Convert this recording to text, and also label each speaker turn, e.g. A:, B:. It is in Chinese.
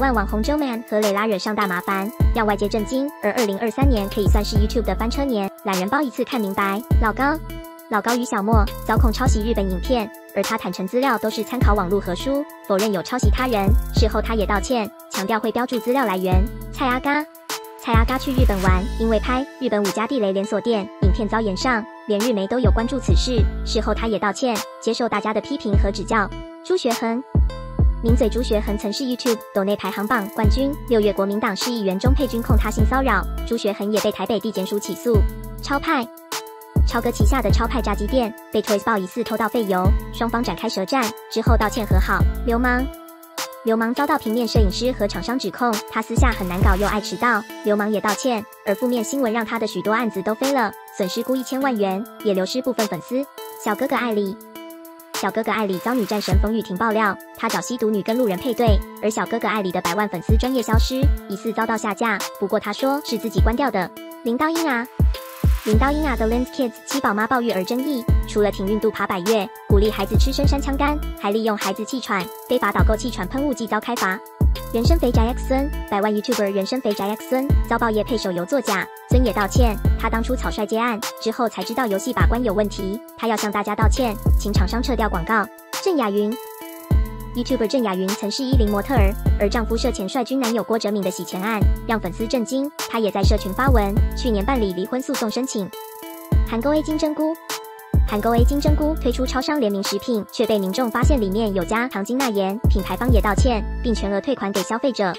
A: 万网红 Joeman 和蕾拉惹上大麻烦，让外界震惊。而二零二三年可以算是 YouTube 的翻车年，懒人包一次看明白。老高，老高与小莫遭控抄袭日本影片，而他坦诚资料都是参考网络和书，否认有抄袭他人。事后他也道歉，强调会标注资料来源。蔡阿嘎，蔡阿嘎去日本玩，因为拍日本五家地雷连锁店影片遭延上，连日媒都有关注此事。事后他也道歉，接受大家的批评和指教。朱学恒。名嘴朱学恒曾是 YouTube 抖内排行榜冠军。六月，国民党市议员钟佩君控他性骚扰，朱学恒也被台北地检署起诉。超派，超哥旗下的超派炸鸡店被 Toys 爆疑似偷盗废油，双方展开舌战，之后道歉和好。流氓，流氓遭到平面摄影师和厂商指控，他私下很难搞又爱迟到。流氓也道歉，而负面新闻让他的许多案子都飞了，损失估一千万元，也流失部分粉丝。小哥哥艾里。小哥哥艾里遭女战神冯雨婷爆料，他找吸毒女跟路人配对，而小哥哥艾里的百万粉丝专业消失，疑似遭到下架。不过他说是自己关掉的。林刀音啊，林刀音啊的 Lens Kids 七宝妈抱育而争议，除了停运度爬百月，鼓励孩子吃深山枪干，还利用孩子气喘，非法导购气喘喷雾剂遭开罚。人生肥宅 X 孙，百万 YouTuber 人生肥宅 X 孙遭爆叶配手游作假。孙也道歉，他当初草率接案之后才知道游戏把关有问题，他要向大家道歉，请厂商撤掉广告。郑雅云，YouTuber 郑雅云曾是一零模特儿，而丈夫涉前帅军男友郭哲敏的洗钱案让粉丝震惊，她也在社群发文，去年办理离婚诉讼申请。韩沟 A 金针菇，韩国 A 金针菇推出超商联名食品，却被民众发现里面有加糖精钠盐，品牌方也道歉，并全额退款给消费者。